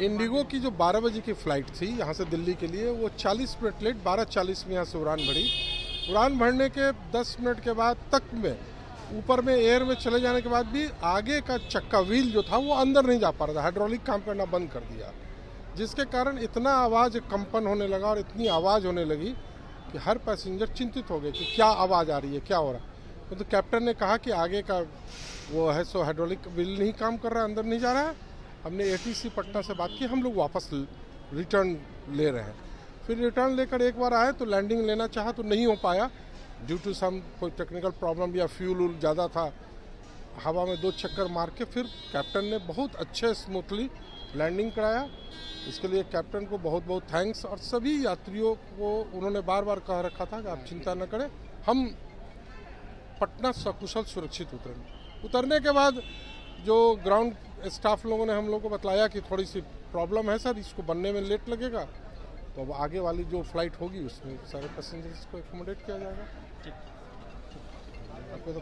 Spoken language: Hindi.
इंडिगो की जो 12 बजे की फ़्लाइट थी यहाँ से दिल्ली के लिए वो 40 मिनट लेट 12:40 में यहाँ से उड़ान भरी। उड़ान भरने के 10 मिनट के बाद तक में ऊपर में एयर में चले जाने के बाद भी आगे का चक्का व्हील जो था वो अंदर नहीं जा पा रहा था। हाइड्रोलिक काम करना बंद कर दिया। जिसके कारण इतना आवाज़ कंपन होने लगा और इतनी आवाज़ होने लगी कि हर पैसेंजर चिंतित हो गए कि क्या आवाज़ आ रही है क्या हो रहा है। तो कैप्टन ने कहा कि आगे का वो है सो हाइड्रोलिक व्हील नहीं काम कर रहा है अंदर नहीं जा रहा है। हमने एटीसी पटना से बात की, हम लोग वापस रिटर्न ले रहे हैं। फिर रिटर्न लेकर एक बार आए तो लैंडिंग लेना चाहा तो नहीं हो पाया। ड्यू टू सम कोई टेक्निकल प्रॉब्लम या फ्यूल वूल ज़्यादा था, हवा में दो चक्कर मार के फिर कैप्टन ने बहुत अच्छे स्मूथली लैंडिंग कराया। इसके लिए कैप्टन को बहुत बहुत थैंक्स और सभी यात्रियों को उन्होंने बार बार कह रखा था कि आप चिंता न करें, हम पटना सकुशल सुरक्षित उतरेंगे उतरने के बाद जो ग्राउंड स्टाफ लोगों ने हम लोग को बताया कि थोड़ी सी प्रॉब्लम है सर इसको बनने में लेट लगेगा तो अब आगे वाली जो फ़्लाइट होगी उसमें सारे पैसेंजर्स को एकोमोडेट किया जाएगा। ठीक। आपको तो